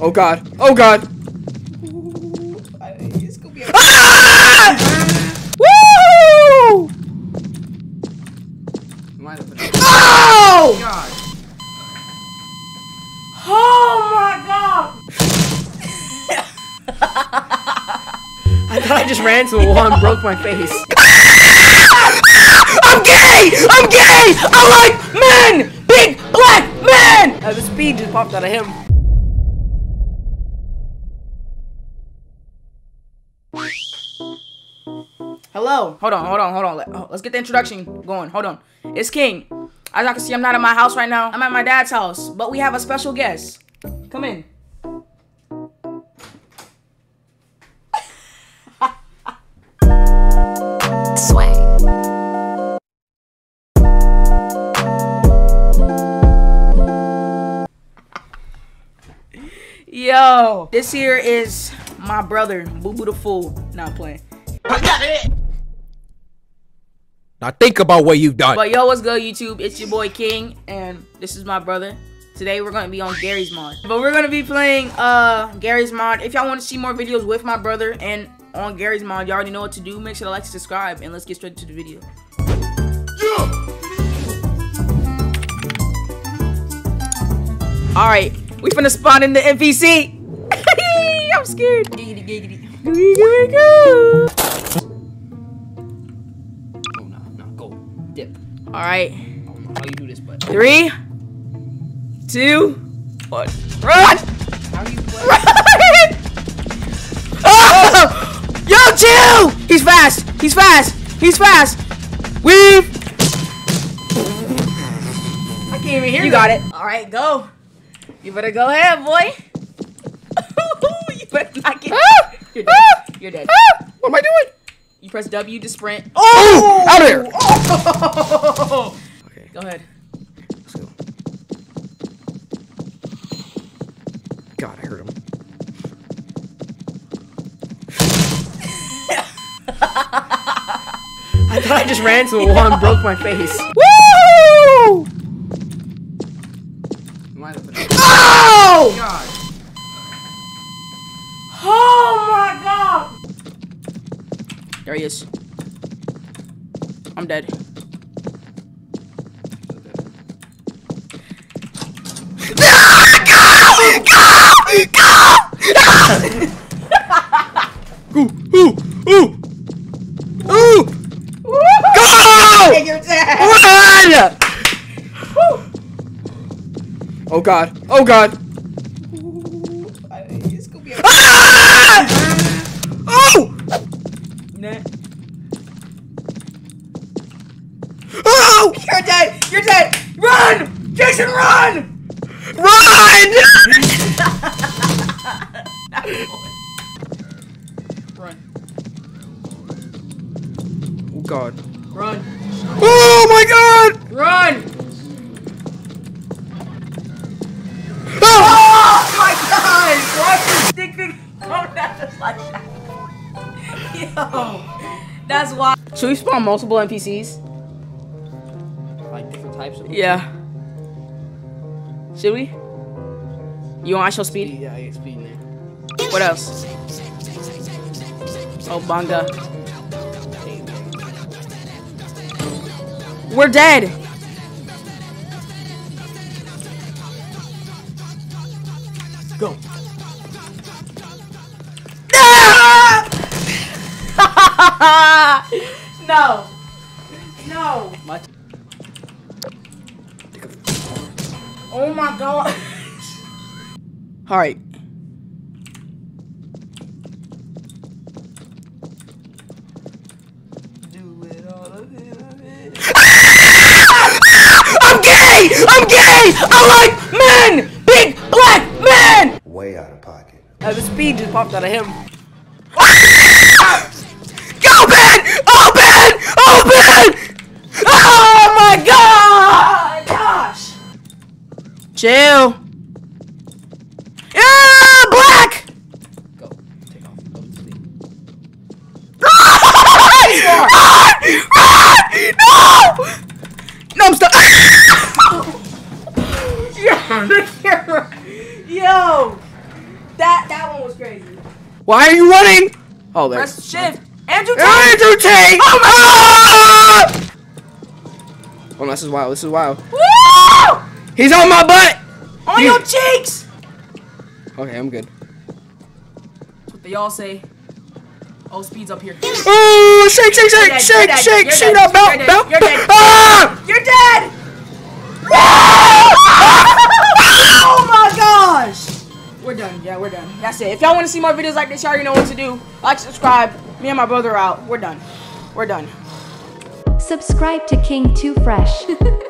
Oh god. Oh god. Ooh, I- it's gonna be a- Ah! Woo! Might have been- Oh! God. Oh my god! I thought I just ran to the wall and broke my face. I'm gay! I'm gay! I like men! Big black men! Uh, the speed just popped out of him. Hello. Hold on, hold on, hold on. Let, oh, let's get the introduction going. Hold on. It's King. As y'all can see, I'm not at my house right now. I'm at my dad's house, but we have a special guest. Come in. Sway. Yo, this here is my brother, Boo Boo the Fool. Not playing. Now think about what you've done. But yo, what's good, YouTube? It's your boy King, and this is my brother. Today we're gonna be on Garry's Mod. But we're gonna be playing uh Garry's Mod. If y'all want to see more videos with my brother and on Garry's Mod, y'all already know what to do. Make sure to like, subscribe, and let's get straight to the video. Alright, we finna spawn in the NPC. I'm scared. Giggity giggity. Giggity giggity. Oh, Dip. Don't know how you do this, but. Three, two, one. Run! How do you play? Run! Oh! Yo, chill! He's fast! He's fast! He's fast! Weave! I can't even hear you. got it. Alright, go. You better go ahead, boy. you better not get. Ah! You're dead. You're dead. Ah! what am I doing? You press W to sprint. Oh! oh! Out of here! Oh! Okay, Go ahead. let's go. God, I heard him. I thought I just ran to the wall and broke my face. Woo! Might have been. Oh! God. Oh! There he is. I'm dead. Ooh, ooh, ooh! Ooh! Go! You're dead! Run! Oh god, oh god! Ooh, I- it's gonna be a- Ah! Oh! Nah. Oh! You're dead! You're dead! Run! Jason, run! Run! Run. Oh god. Run. Oh my god! Run! Oh! Oh my god! Why is stick figure going down just like that? Yo. That's why. Should we spawn multiple NPCs? Like different types of. Yeah. Should we? You want show speed? Yeah, I get speed now. What else? Oh, Banga. We're dead. Go. no. No. My Oh my god. All right. do it all again. I'm gay! I'm gay! I like men! Big black men! way out of pocket. Uh, the speed just popped out of him. Open! Oh my god! Gosh! Chill. Yeah, black! Go. Take off. Go to sleep. Run! Run! No! No, I'm stuck. Yo, the camera. Yo. That that one was crazy. Why are you running? Oh, there. Press shift. Andrew Tate. Andrew Tate! Oh my ah! Oh, no, this is wild. This is wild. Woo! He's on my butt! On You- your cheeks. Okay, I'm good. That's what they all say. Oh, speed's up here. Oh, shake, shake, You're shake, dead, shake, dead, shake, you're shake dead, belt, you're belt. you're dead. Ah! You're dead. oh my gosh. We're done. Yeah, we're done. That's it. If y'all want to see more videos like this, y'all already know what to do. Like, subscribe. Me and my brother are out. We're done. We're done. Subscribe to King Too Fresh.